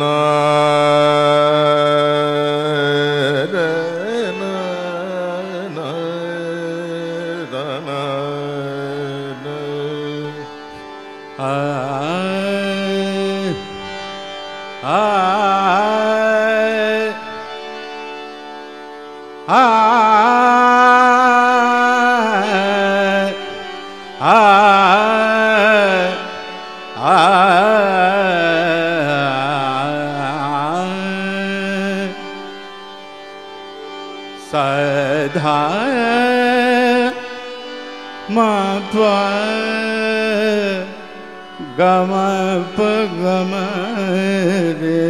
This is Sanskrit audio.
na सधा मा गम आ गम ग